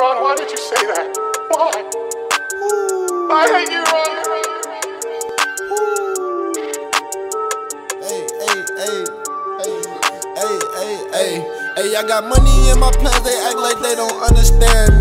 Ron, why did you say that? Why? I hate you, Ron. Hey, hey, hey, hey, hey, hey, hey, I got money in my plans, they act like they don't. Understand,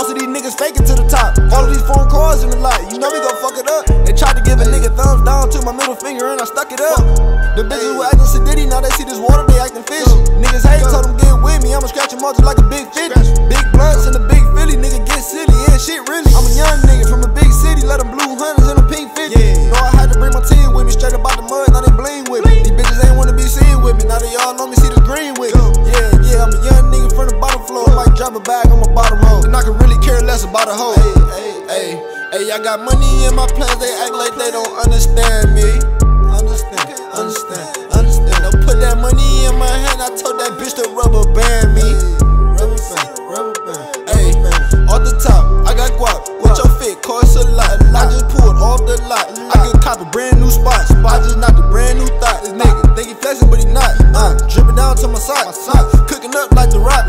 Most of these niggas faking to the top. All of these foreign cars in the lot. You know we gon' fuck it up. They tried to give a nigga thumbs down to my middle finger and I stuck it up. The bitches were acting sedity, now they see this water, they acting fishy. Niggas hate, told them get with me. I'ma scratch them all just like a big 50. Big blunts and a big Philly, nigga get silly. Yeah, shit really. I'm a young nigga from a big city, let them blue hunters and a pink 50. Know I had to bring my team with me, straight up out the mud, now they bling with me. These bitches ain't wanna be seen with me, now they all know me, see the green with me. Yeah, yeah, I'm a young nigga from the bottom floor. I might drop a bag on my bottom road. And I can really care less about a hoe. Hey, hey, hey, hey, I got money in my plans, they act like they don't understand me. Understand, understand, understand. I put that money in my hand, I told that bitch to rubber band me. Rubber band, rubber off the top, I got guap. What your fit costs a lot. I just pulled off the lot. I could cop a brand new spot. I just knocked a brand new thought. This nigga think he flexing, but he not. Uh, dripping down to my socks. Cooking up like the rock.